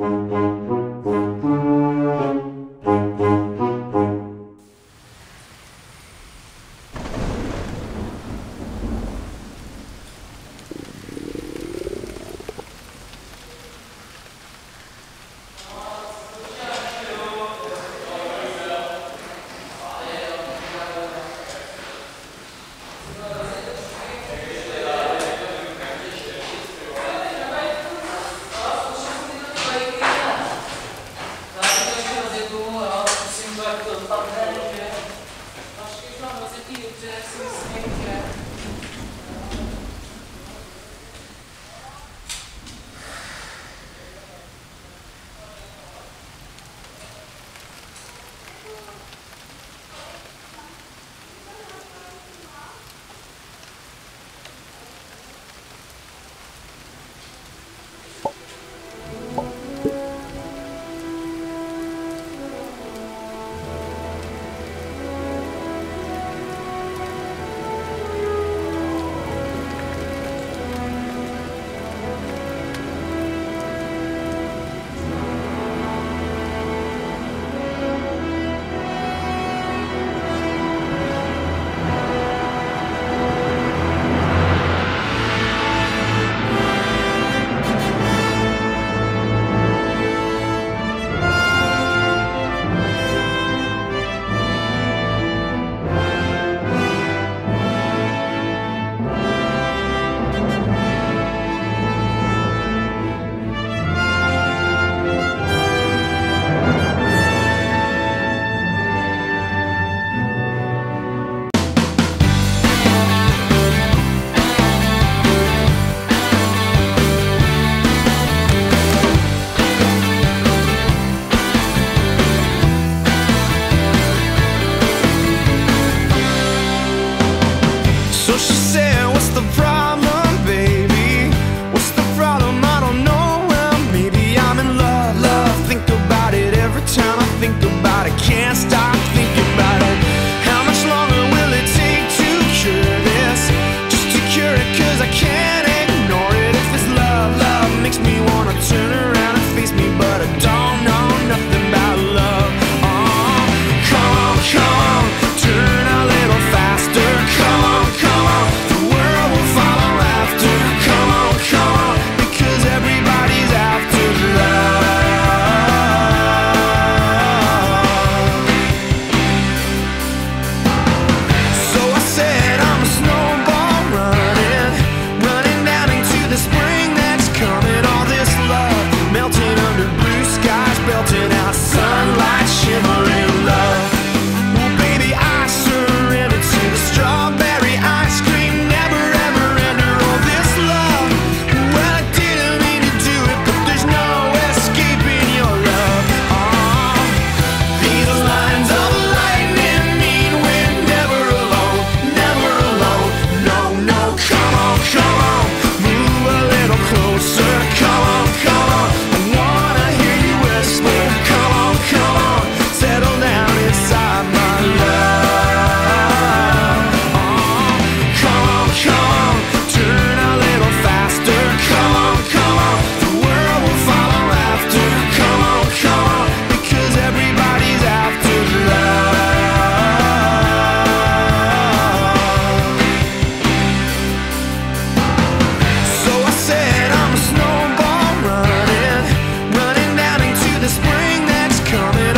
Ej, melting out, sunlight shivering. coming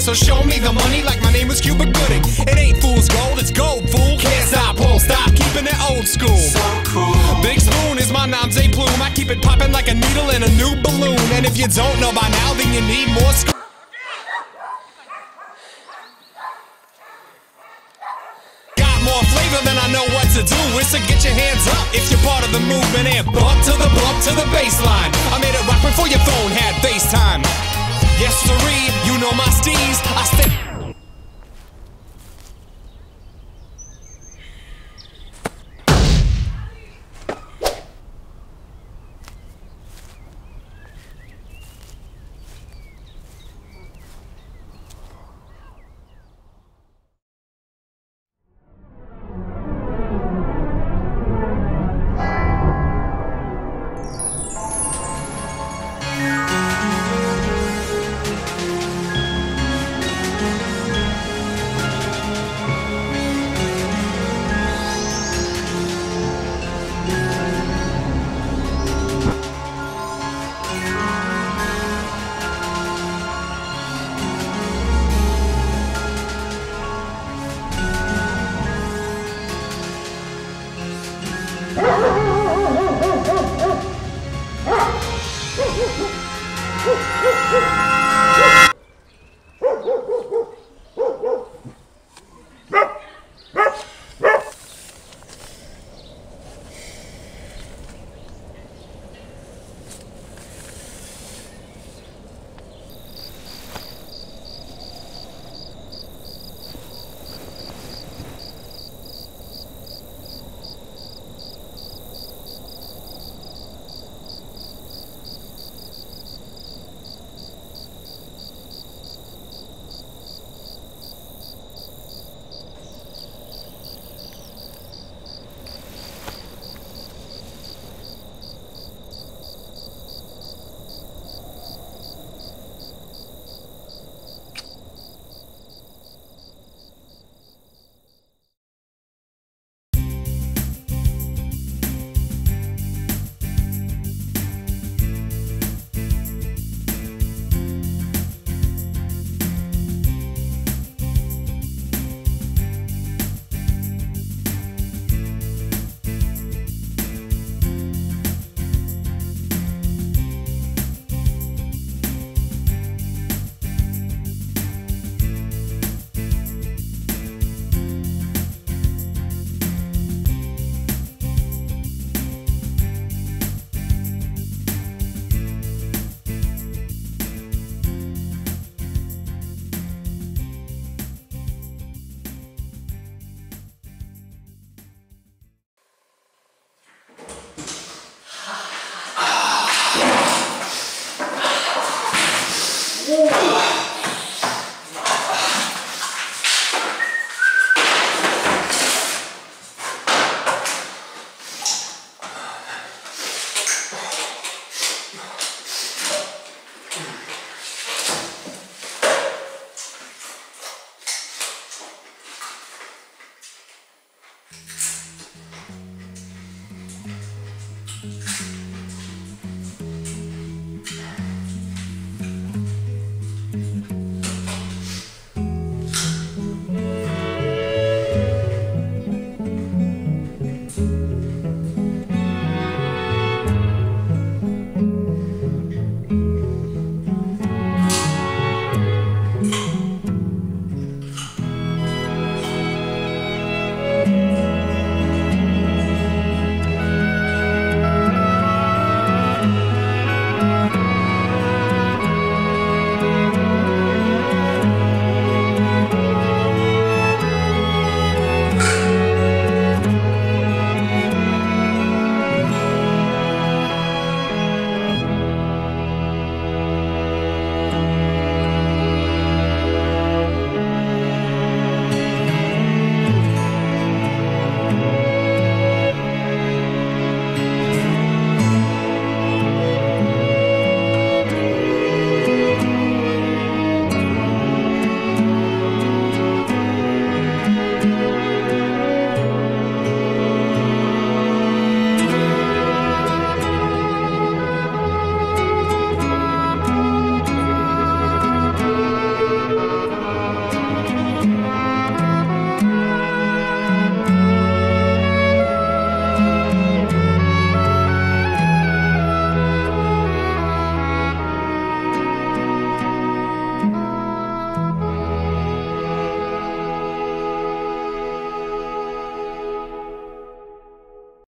So show me the money like my name was Cuba Gooding. It ain't fool's gold, it's gold, fool. Can't stop, won't stop, keeping it old school. So cool. Big Spoon is my nom de plume. I keep it popping like a needle in a new balloon. And if you don't know by now, then you need more school. Got more flavor than I know what to do. It's to get your hands up if you're part of the movement and bump to the bump to the bassline. I made it rock before your phone had FaceTime. Yes, siree, you know my steez. I stay.